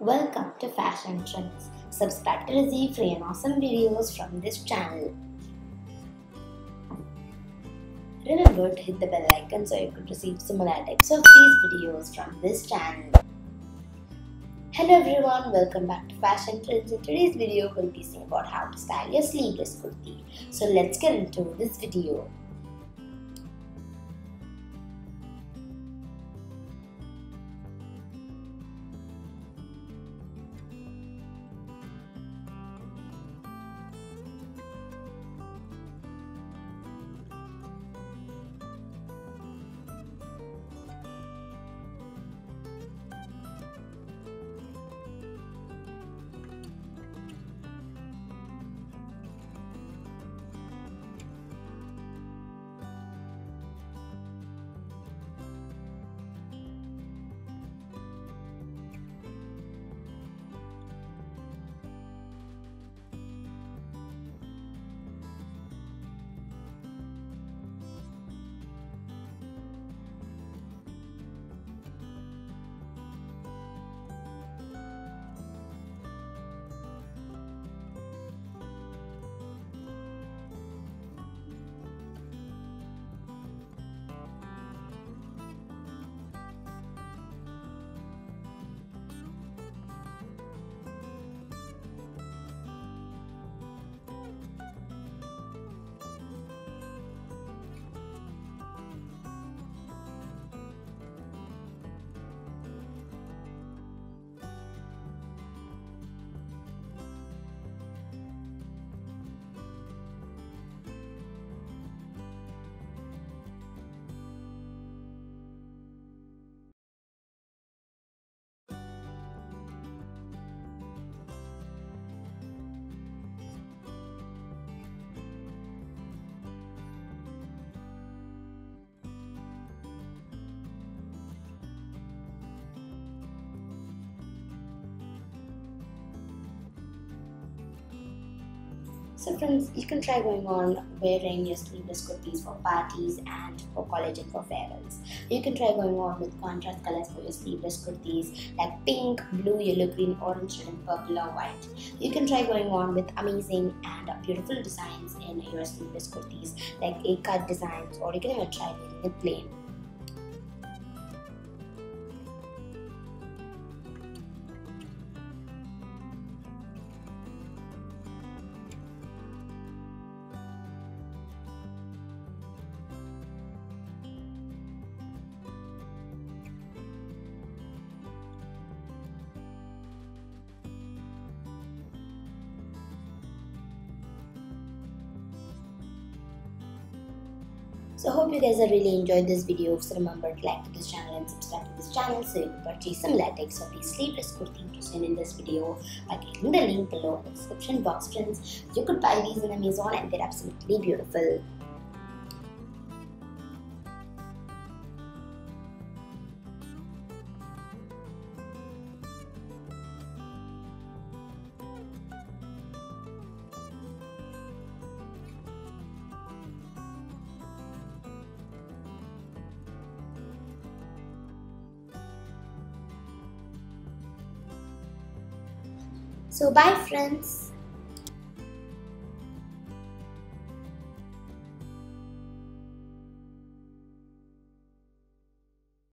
Welcome to Fashion Trends. Subscribe to receive free and awesome videos from this channel. Remember to hit the bell icon so you could receive similar types of these videos from this channel. Hello everyone, welcome back to Fashion Trends. In today's video, we'll be seeing about how to style your sleeveless kurti. So let's get into this video. So friends, you can try going on wearing your sleeveless kurtis for parties and for college and for farewells. You can try going on with contrast colors for your sleeveless kurtis like pink, blue, yellow, green, orange, red and purple or white. You can try going on with amazing and beautiful designs in your sleeveless kurtis like A-cut designs or you can even try wearing it plain. So hope you guys have really enjoyed this video. So remember to like this channel and subscribe to this channel so you can purchase some latex or these sleeveless kurti interested in this video by clicking the link below in the description box friends. You could buy these on Amazon and they're absolutely beautiful. So bye friends.